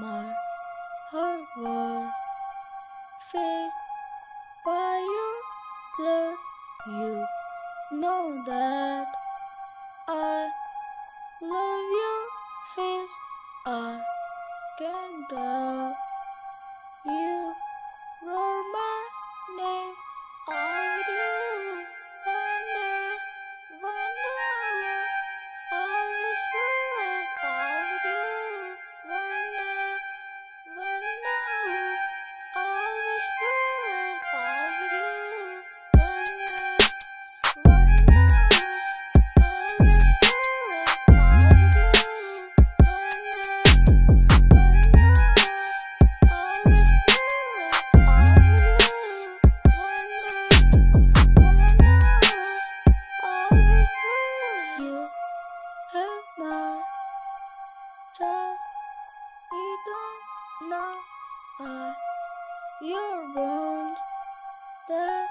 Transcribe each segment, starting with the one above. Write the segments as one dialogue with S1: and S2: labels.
S1: my heart was fed by your blood. You know that I love your face. I can tell I your wounds that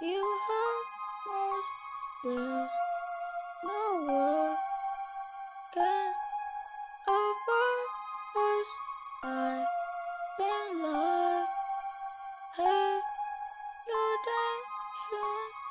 S1: you hurt most. There's no word can offer us. I've been like hey, your you.